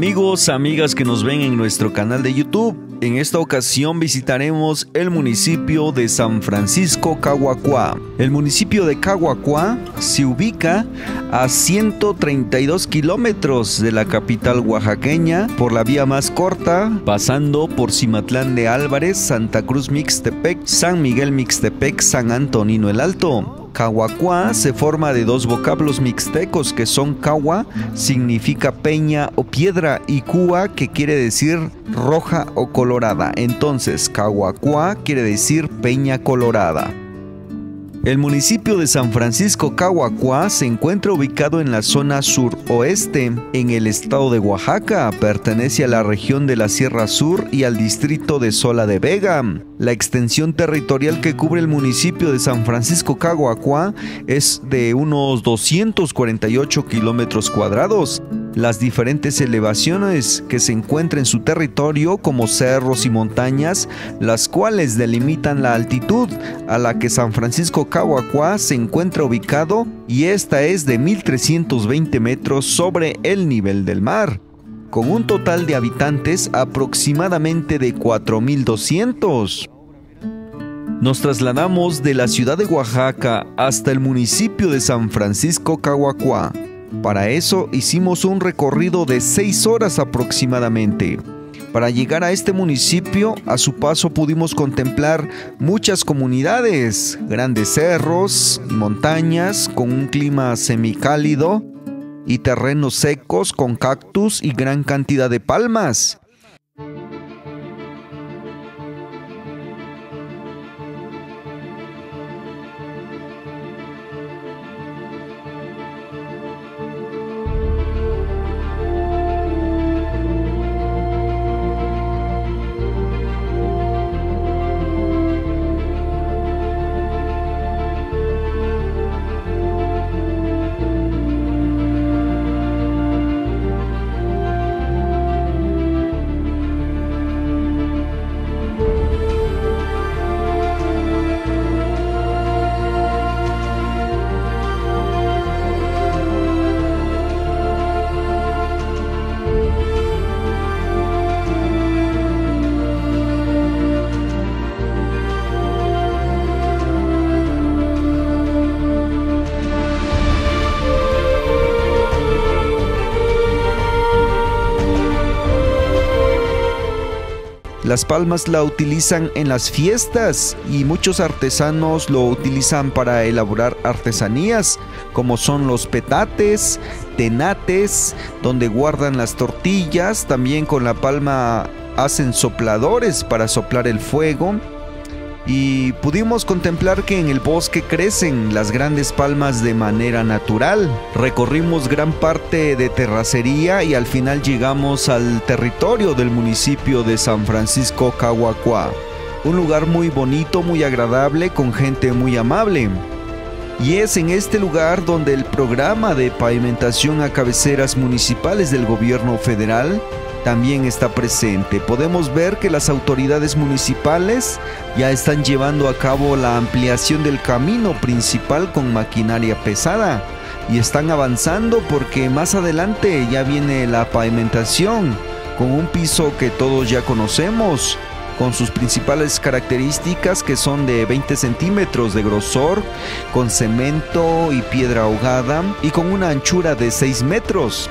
Amigos, amigas que nos ven en nuestro canal de YouTube, en esta ocasión visitaremos el municipio de San Francisco Caguacuá. El municipio de Caguacuá se ubica a 132 kilómetros de la capital oaxaqueña por la vía más corta, pasando por Cimatlán de Álvarez, Santa Cruz Mixtepec, San Miguel Mixtepec, San Antonino el Alto. Cahuacuá se forma de dos vocablos mixtecos que son Cahua, significa peña o piedra, y Cua, que quiere decir roja o colorada. Entonces, Cahuacuá quiere decir peña colorada. El municipio de San Francisco Cahuacuá se encuentra ubicado en la zona suroeste, en el estado de Oaxaca. Pertenece a la región de la Sierra Sur y al distrito de Sola de Vega. La extensión territorial que cubre el municipio de San Francisco Cahuacuá es de unos 248 kilómetros cuadrados las diferentes elevaciones que se encuentran en su territorio como cerros y montañas, las cuales delimitan la altitud a la que San Francisco Cahuacuá se encuentra ubicado y esta es de 1320 metros sobre el nivel del mar, con un total de habitantes aproximadamente de 4200. Nos trasladamos de la ciudad de Oaxaca hasta el municipio de San Francisco Cahuacuá. Para eso hicimos un recorrido de 6 horas aproximadamente. Para llegar a este municipio, a su paso pudimos contemplar muchas comunidades, grandes cerros montañas con un clima semicálido y terrenos secos con cactus y gran cantidad de palmas. Las palmas la utilizan en las fiestas y muchos artesanos lo utilizan para elaborar artesanías como son los petates, tenates, donde guardan las tortillas, también con la palma hacen sopladores para soplar el fuego y pudimos contemplar que en el bosque crecen las grandes palmas de manera natural. Recorrimos gran parte de terracería y al final llegamos al territorio del municipio de San Francisco Cahuacuá. Un lugar muy bonito, muy agradable, con gente muy amable. Y es en este lugar donde el programa de pavimentación a cabeceras municipales del gobierno federal también está presente. Podemos ver que las autoridades municipales ya están llevando a cabo la ampliación del camino principal con maquinaria pesada y están avanzando porque más adelante ya viene la pavimentación con un piso que todos ya conocemos con sus principales características que son de 20 centímetros de grosor, con cemento y piedra ahogada y con una anchura de 6 metros.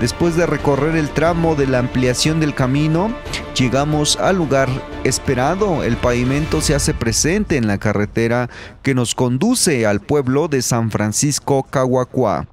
Después de recorrer el tramo de la ampliación del camino, llegamos al lugar esperado. El pavimento se hace presente en la carretera que nos conduce al pueblo de San Francisco Cahuacuá.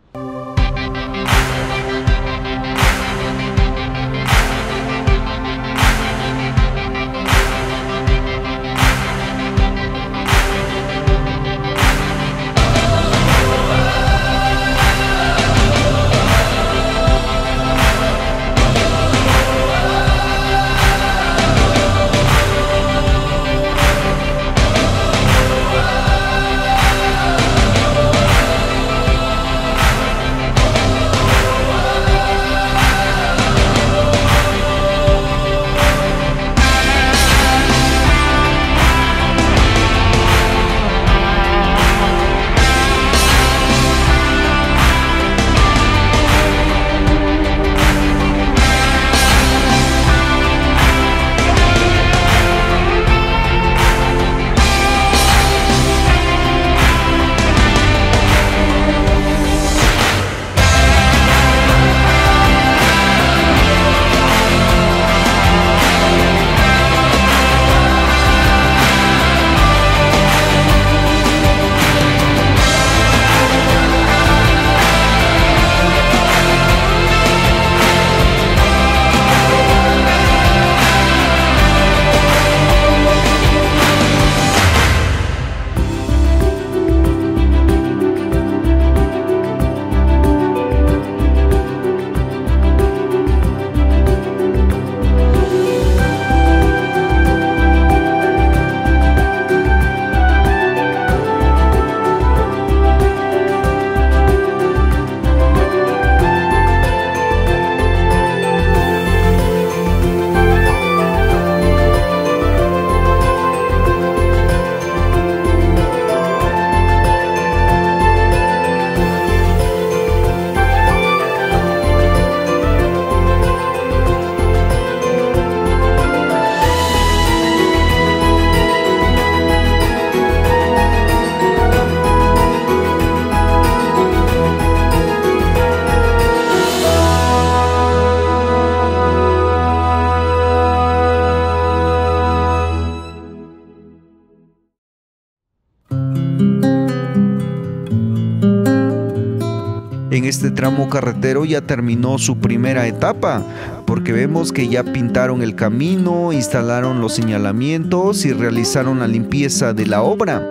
Este tramo carretero ya terminó su primera etapa, porque vemos que ya pintaron el camino, instalaron los señalamientos y realizaron la limpieza de la obra.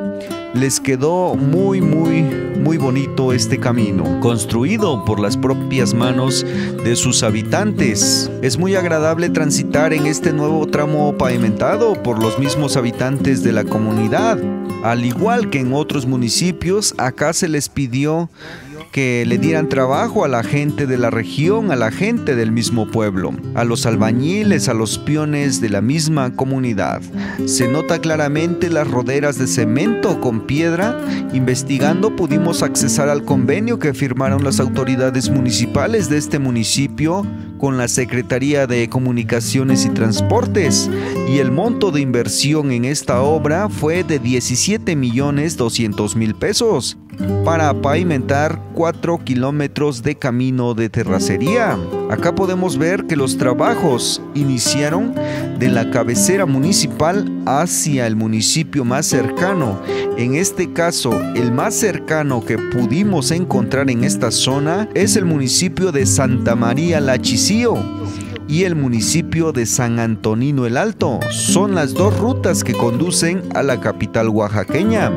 Les quedó muy, muy, muy bonito este camino, construido por las propias manos de sus habitantes. Es muy agradable transitar en este nuevo tramo pavimentado por los mismos habitantes de la comunidad. Al igual que en otros municipios, acá se les pidió que le dieran trabajo a la gente de la región, a la gente del mismo pueblo, a los albañiles, a los peones de la misma comunidad. Se nota claramente las roderas de cemento con piedra. Investigando pudimos accesar al convenio que firmaron las autoridades municipales de este municipio con la Secretaría de Comunicaciones y Transportes y el monto de inversión en esta obra fue de 17 millones 200 mil pesos para pavimentar 4 kilómetros de camino de terracería. Acá podemos ver que los trabajos iniciaron de la cabecera municipal hacia el municipio más cercano. En este caso, el más cercano que pudimos encontrar en esta zona es el municipio de Santa María Lachicio y el municipio de San Antonino el Alto. Son las dos rutas que conducen a la capital oaxaqueña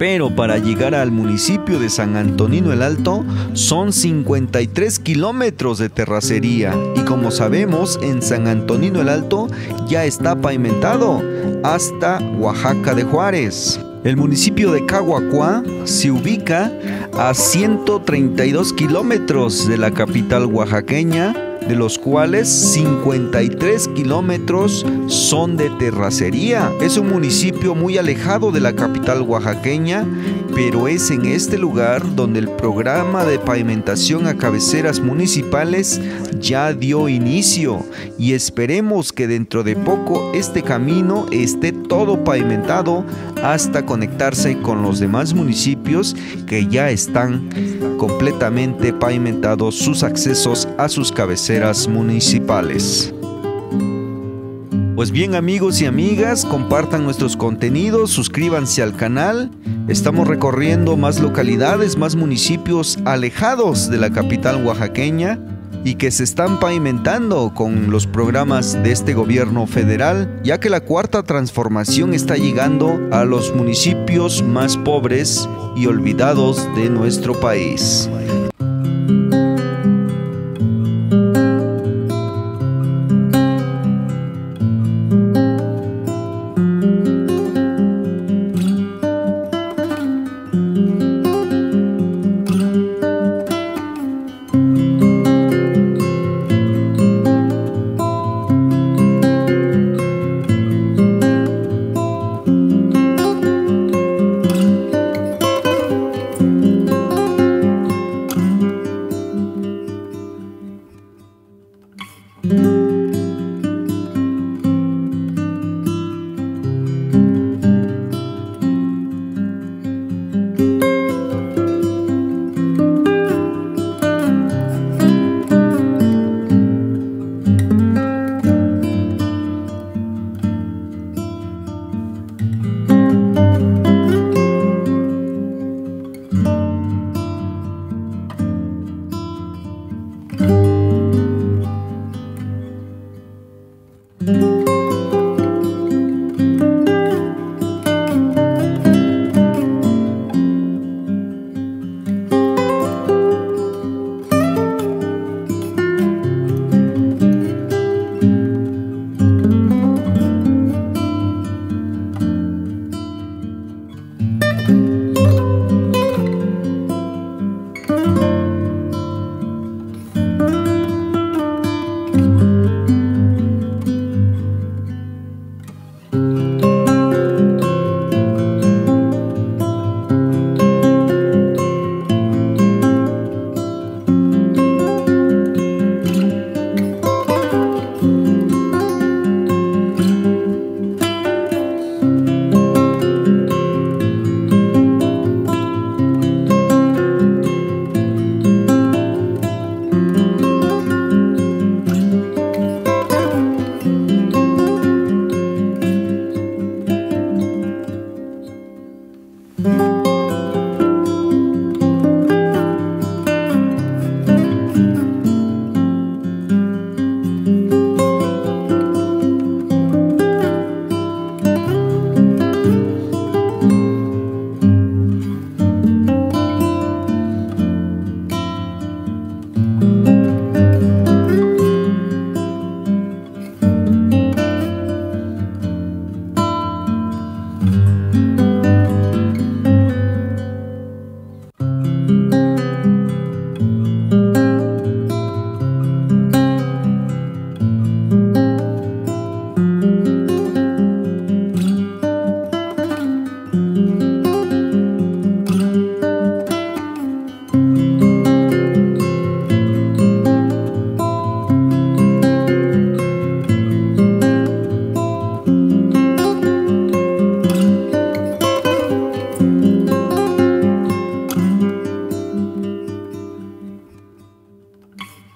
pero para llegar al municipio de San Antonino el Alto son 53 kilómetros de terracería y como sabemos en San Antonino el Alto ya está pavimentado hasta Oaxaca de Juárez. El municipio de Caguacuá se ubica a 132 kilómetros de la capital oaxaqueña de los cuales 53 kilómetros son de terracería. Es un municipio muy alejado de la capital oaxaqueña, pero es en este lugar donde el programa de pavimentación a cabeceras municipales ya dio inicio y esperemos que dentro de poco este camino esté todo pavimentado hasta conectarse con los demás municipios que ya están completamente pavimentados sus accesos a sus cabeceras municipales. Pues bien amigos y amigas, compartan nuestros contenidos, suscríbanse al canal. Estamos recorriendo más localidades, más municipios alejados de la capital oaxaqueña y que se están pavimentando con los programas de este gobierno federal, ya que la cuarta transformación está llegando a los municipios más pobres y olvidados de nuestro país.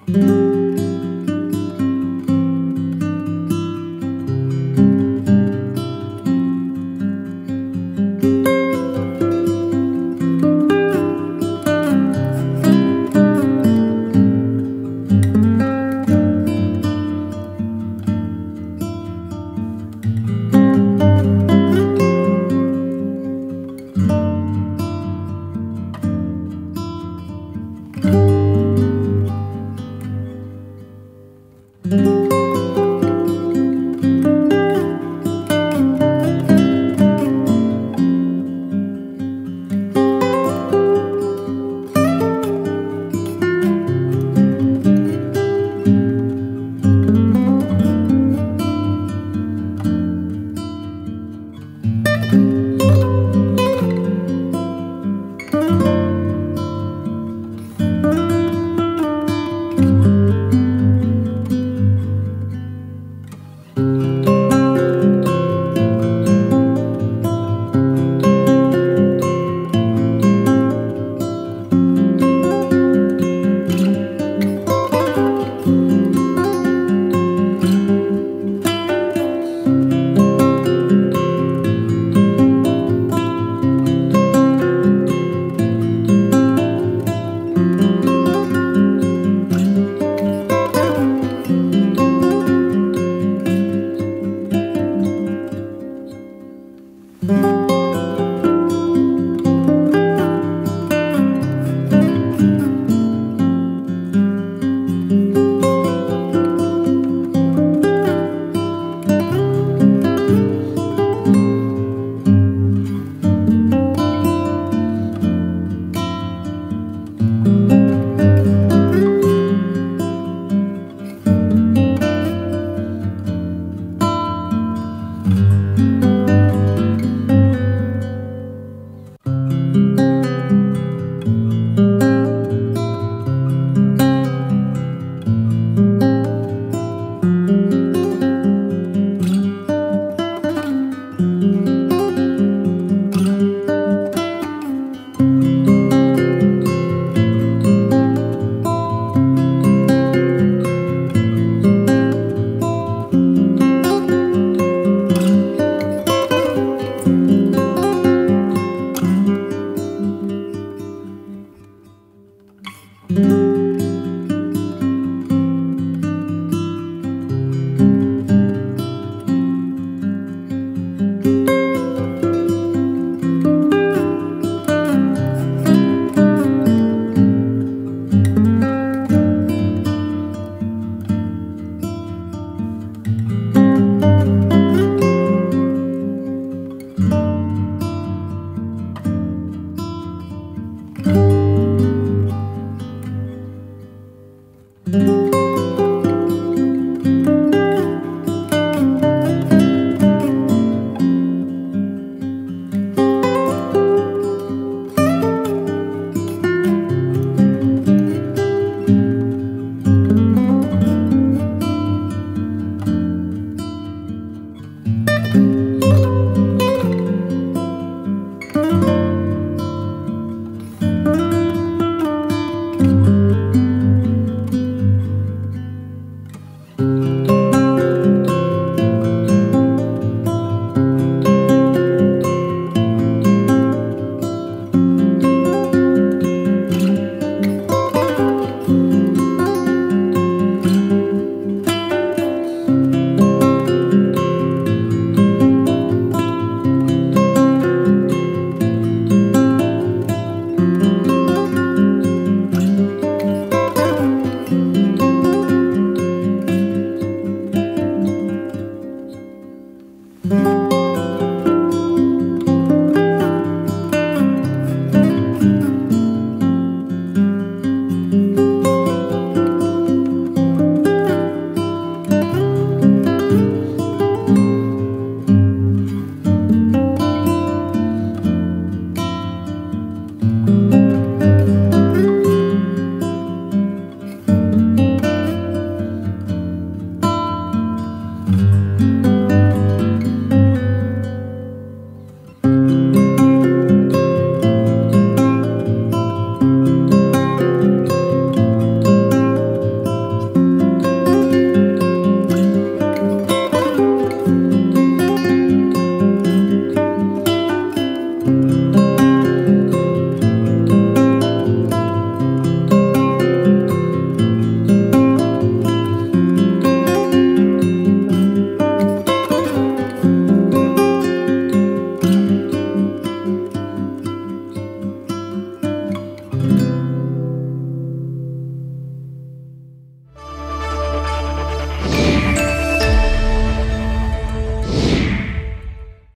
Mm-hmm.